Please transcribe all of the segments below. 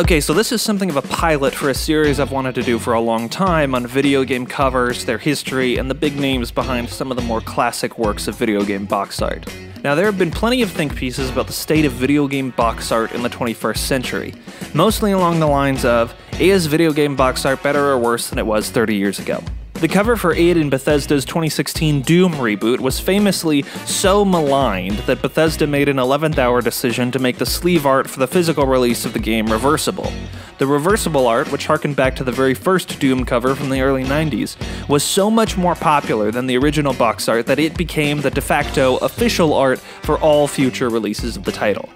Okay, so this is something of a pilot for a series I've wanted to do for a long time on video game covers, their history, and the big names behind some of the more classic works of video game box art. Now, there have been plenty of think pieces about the state of video game box art in the 21st century, mostly along the lines of is video game box art better or worse than it was 30 years ago? The cover for id and Bethesda's 2016 Doom reboot was famously so maligned that Bethesda made an 11th hour decision to make the sleeve art for the physical release of the game reversible. The reversible art, which harkened back to the very first Doom cover from the early 90s, was so much more popular than the original box art that it became the de facto official art for all future releases of the title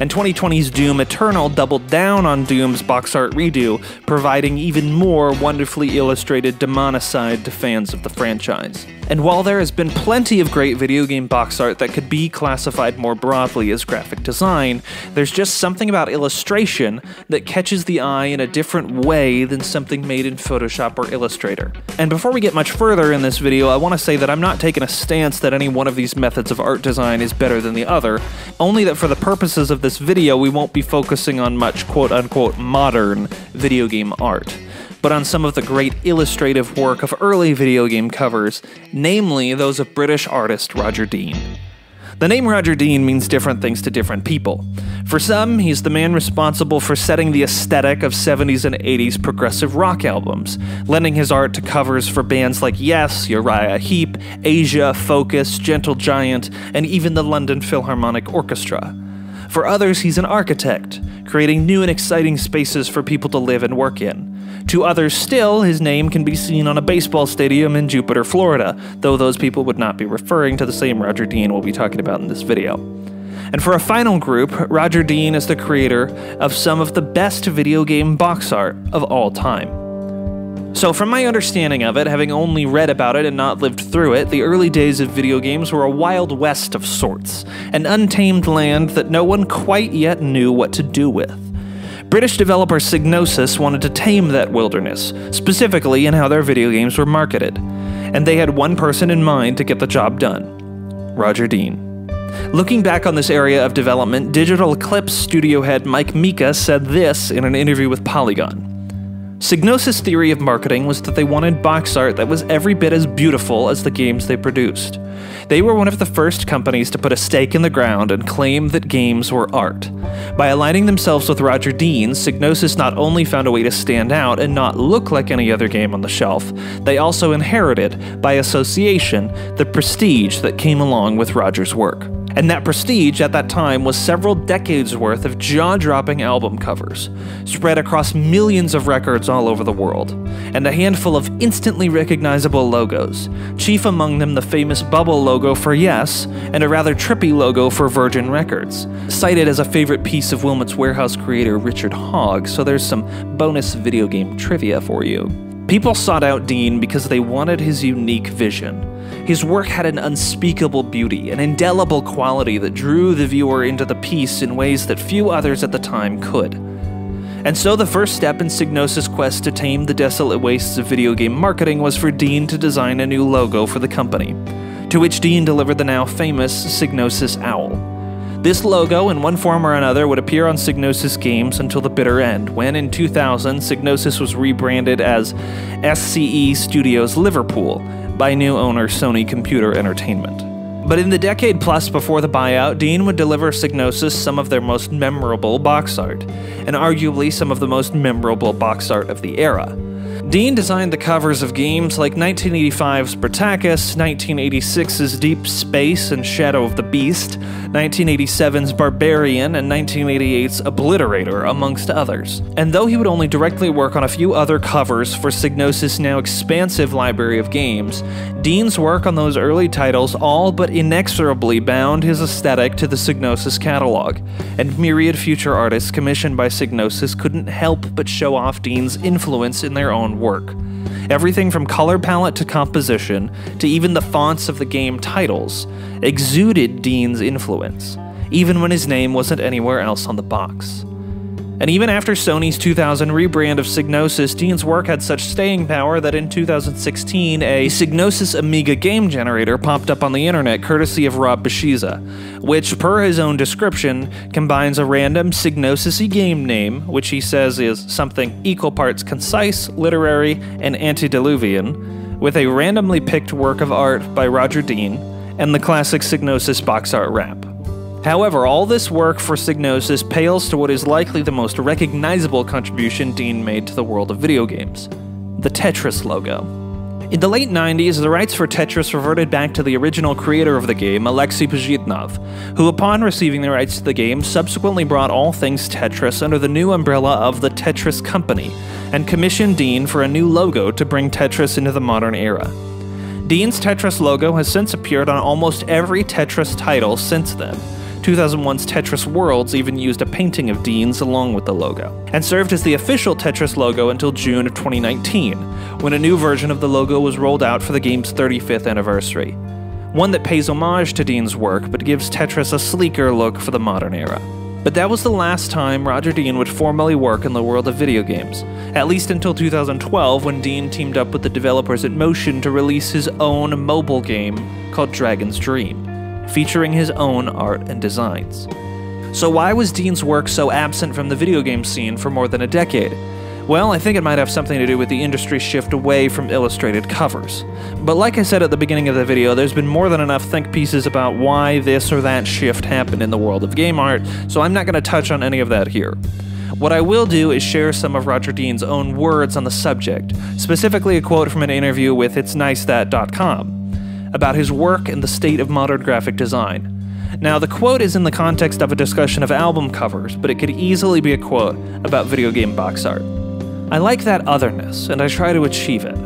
and 2020's Doom Eternal doubled down on Doom's box art redo, providing even more wonderfully illustrated demonicide to fans of the franchise. And while there has been plenty of great video game box art that could be classified more broadly as graphic design, there's just something about illustration that catches the eye in a different way than something made in Photoshop or Illustrator. And before we get much further in this video, I want to say that I'm not taking a stance that any one of these methods of art design is better than the other, only that for the purposes of this video, we won't be focusing on much quote unquote modern video game art but on some of the great illustrative work of early video game covers, namely those of British artist Roger Dean. The name Roger Dean means different things to different people. For some, he's the man responsible for setting the aesthetic of 70s and 80s progressive rock albums, lending his art to covers for bands like Yes, Uriah Heep, Asia, Focus, Gentle Giant, and even the London Philharmonic Orchestra. For others, he's an architect, creating new and exciting spaces for people to live and work in. To others still, his name can be seen on a baseball stadium in Jupiter, Florida, though those people would not be referring to the same Roger Dean we'll be talking about in this video. And for a final group, Roger Dean is the creator of some of the best video game box art of all time. So, from my understanding of it, having only read about it and not lived through it, the early days of video games were a wild west of sorts, an untamed land that no one quite yet knew what to do with. British developer Psygnosis wanted to tame that wilderness, specifically in how their video games were marketed. And they had one person in mind to get the job done Roger Dean. Looking back on this area of development, Digital Eclipse studio head Mike Mika said this in an interview with Polygon. Psygnosis' theory of marketing was that they wanted box art that was every bit as beautiful as the games they produced. They were one of the first companies to put a stake in the ground and claim that games were art. By aligning themselves with Roger Dean, Psygnosis not only found a way to stand out and not look like any other game on the shelf, they also inherited, by association, the prestige that came along with Roger's work and that prestige at that time was several decades worth of jaw dropping album covers, spread across millions of records all over the world, and a handful of instantly recognizable logos, chief among them the famous bubble logo for Yes, and a rather trippy logo for Virgin Records, cited as a favorite piece of Wilmot's Warehouse creator Richard Hogg, so there's some bonus video game trivia for you. People sought out Dean because they wanted his unique vision his work had an unspeakable beauty, an indelible quality that drew the viewer into the piece in ways that few others at the time could. And so the first step in Psygnosis' quest to tame the desolate wastes of video game marketing was for Dean to design a new logo for the company, to which Dean delivered the now famous Psygnosis Owl. This logo, in one form or another, would appear on Psygnosis games until the bitter end, when in 2000 Psygnosis was rebranded as SCE Studios Liverpool, by new owner Sony Computer Entertainment. But in the decade plus before the buyout, Dean would deliver Psygnosis some of their most memorable box art, and arguably some of the most memorable box art of the era. Dean designed the covers of games like 1985's Spartacus, 1986's Deep Space and Shadow of the Beast, 1987's Barbarian, and 1988's Obliterator, amongst others. And though he would only directly work on a few other covers for Psygnosis' now expansive library of games, Dean's work on those early titles all but inexorably bound his aesthetic to the Psygnosis catalog, and myriad future artists commissioned by Psygnosis couldn't help but show off Dean's influence in their own work. Everything from color palette to composition, to even the fonts of the game titles, exuded Dean's influence, even when his name wasn't anywhere else on the box. And even after Sony's 2000 rebrand of Psygnosis, Dean's work had such staying power that in 2016, a Psygnosis Amiga game generator popped up on the internet courtesy of Rob Bashiza, which, per his own description, combines a random Psygnosis game name, which he says is something equal parts concise, literary, and antediluvian, with a randomly picked work of art by Roger Dean, and the classic Psygnosis box art wrap. However, all this work for Psygnosis pales to what is likely the most recognizable contribution Dean made to the world of video games the Tetris logo. In the late 90s, the rights for Tetris reverted back to the original creator of the game, Alexei Pajitnov, who, upon receiving the rights to the game, subsequently brought all things Tetris under the new umbrella of the Tetris Company and commissioned Dean for a new logo to bring Tetris into the modern era. Dean's Tetris logo has since appeared on almost every Tetris title since then, 2001's Tetris Worlds even used a painting of Dean's along with the logo, and served as the official Tetris logo until June of 2019, when a new version of the logo was rolled out for the game's 35th anniversary. One that pays homage to Dean's work but gives Tetris a sleeker look for the modern era. But that was the last time Roger Dean would formally work in the world of video games, at least until 2012 when Dean teamed up with the developers at Motion to release his own mobile game called Dragon's Dream featuring his own art and designs. So, why was Dean's work so absent from the video game scene for more than a decade? Well, I think it might have something to do with the industry's shift away from illustrated covers. But like I said at the beginning of the video, there's been more than enough think pieces about why this or that shift happened in the world of game art, so I'm not going to touch on any of that here. What I will do is share some of Roger Dean's own words on the subject, specifically a quote from an interview with It'sNiceThat.com about his work and the state of modern graphic design. Now, the quote is in the context of a discussion of album covers, but it could easily be a quote about video game box art. I like that otherness, and I try to achieve it.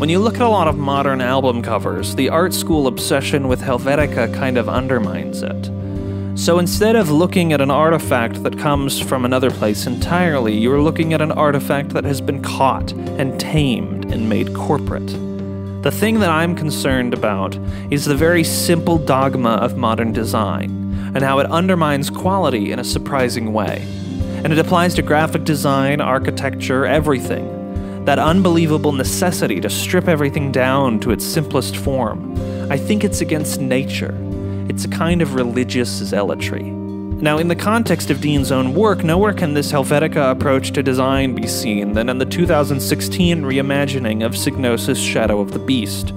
When you look at a lot of modern album covers, the art school obsession with Helvetica kind of undermines it. So instead of looking at an artifact that comes from another place entirely, you're looking at an artifact that has been caught and tamed and made corporate. The thing that I'm concerned about is the very simple dogma of modern design, and how it undermines quality in a surprising way. And it applies to graphic design, architecture, everything. That unbelievable necessity to strip everything down to its simplest form. I think it's against nature. It's a kind of religious zealotry. Now, in the context of Dean's own work, nowhere can this Helvetica approach to design be seen than in the 2016 reimagining of Psygnosis Shadow of the Beast.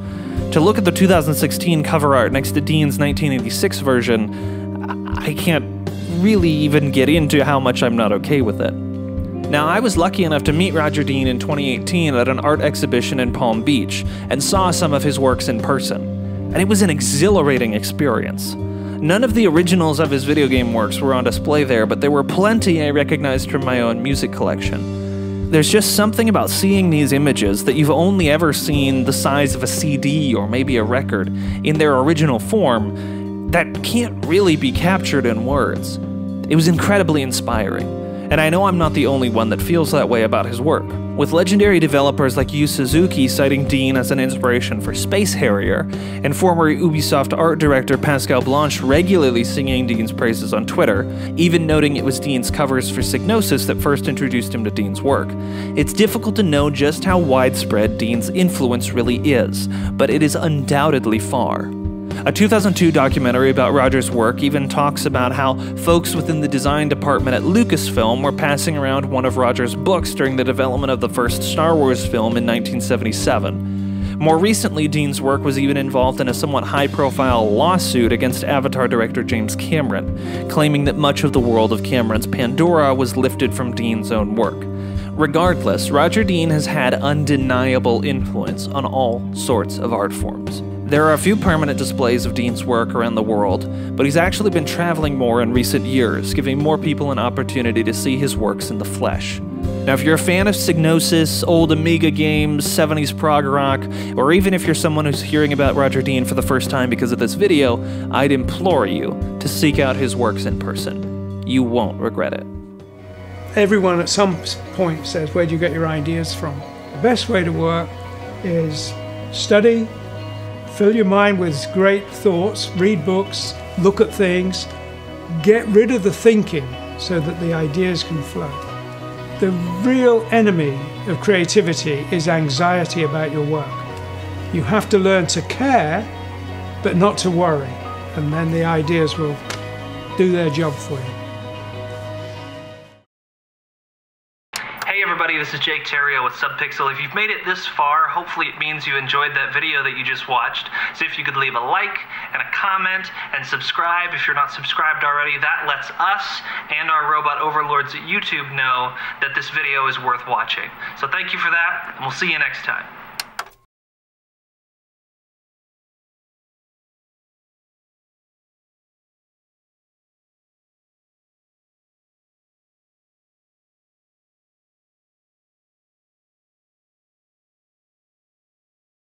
To look at the 2016 cover art next to Dean's 1986 version, I can't really even get into how much I'm not okay with it. Now, I was lucky enough to meet Roger Dean in 2018 at an art exhibition in Palm Beach and saw some of his works in person, and it was an exhilarating experience. None of the originals of his video game works were on display there, but there were plenty I recognized from my own music collection. There's just something about seeing these images that you've only ever seen the size of a CD or maybe a record in their original form that can't really be captured in words. It was incredibly inspiring, and I know I'm not the only one that feels that way about his work with legendary developers like Yu Suzuki citing Dean as an inspiration for Space Harrier, and former Ubisoft art director Pascal Blanche regularly singing Dean's praises on Twitter, even noting it was Dean's covers for Psygnosis that first introduced him to Dean's work. It's difficult to know just how widespread Dean's influence really is, but it is undoubtedly far. A 2002 documentary about Rogers' work even talks about how folks within the design department at Lucasfilm were passing around one of Rogers' books during the development of the first Star Wars film in 1977. More recently, Dean's work was even involved in a somewhat high profile lawsuit against Avatar director James Cameron, claiming that much of the world of Cameron's Pandora was lifted from Dean's own work. Regardless, Roger Dean has had undeniable influence on all sorts of art forms. There are a few permanent displays of Dean's work around the world, but he's actually been traveling more in recent years, giving more people an opportunity to see his works in the flesh. Now, if you're a fan of Psygnosis, old Amiga games, 70s prog rock, or even if you're someone who's hearing about Roger Dean for the first time because of this video, I'd implore you to seek out his works in person. You won't regret it. Everyone at some point says, Where do you get your ideas from? The best way to work is study, Fill your mind with great thoughts, read books, look at things, get rid of the thinking so that the ideas can flow. The real enemy of creativity is anxiety about your work. You have to learn to care, but not to worry, and then the ideas will do their job for you. Everybody, this is Jake Theriault with Subpixel. If you've made it this far, hopefully it means you enjoyed that video that you just watched. So if you could leave a like and a comment and subscribe if you're not subscribed already, that lets us and our robot overlords at YouTube know that this video is worth watching. So thank you for that, and we'll see you next time.